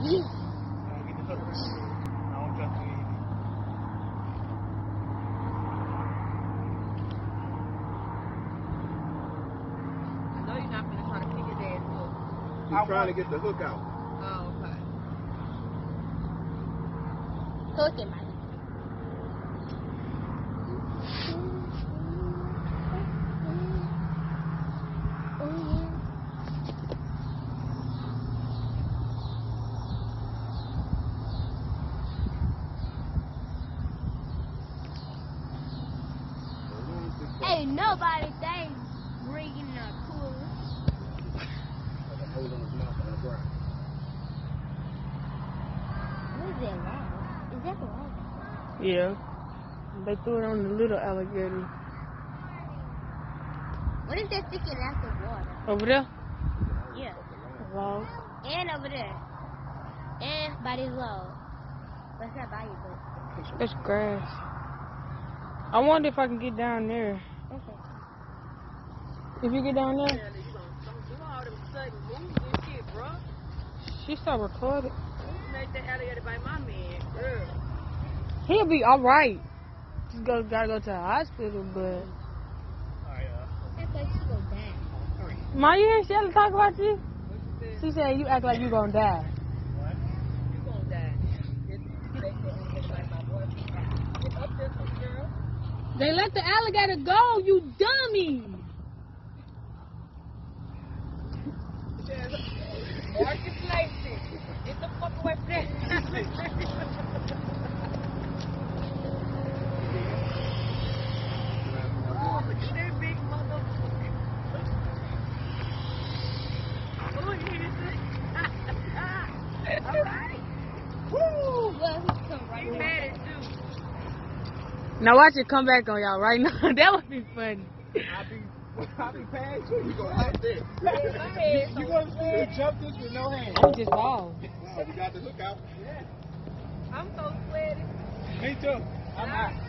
Yeah. I'll get the hook. I don't jump too easy. I know you're not gonna try to pick his ass up. He's trying to get the hook out. Oh, okay. Hook him, man. Ain't nobody thing bringing a cooler. Hold on his mouth on the ground. What is that loud? Is that the loud? Yeah. They threw it on the little alligator. What is that sticking out the water? Over there? Yeah. Log. And over there. And by this log. What's that by you, but That's grass. I wonder if I can get down there. If you get down there, Yeah, you gonna don't do all them sudden moves and shit, bro. she start recording. You make that alligator bite my man, girl. He'll be alright. Just go, gotta go to the hospital, but. My That's like she go down. You hear Shelly talk about you? What you said? She said you act like you gonna die. what? You gonna die. It's, they say alligator bite my boy. It's up there, some girl. They let the alligator go, you dummy! Mark your places. Get the fuck away from Oh, look at that big motherfucker. Oh, yeah. All right. Woo! Well, he come right You here. mad at you. Now watch it come back on y'all right now. that would be funny. I'll be, I'll be past you. You gonna have this. my head You gonna see me jump this with no hands. I'm just off. No, you got the hook out. I'm so sweaty. Me too. I'm hot.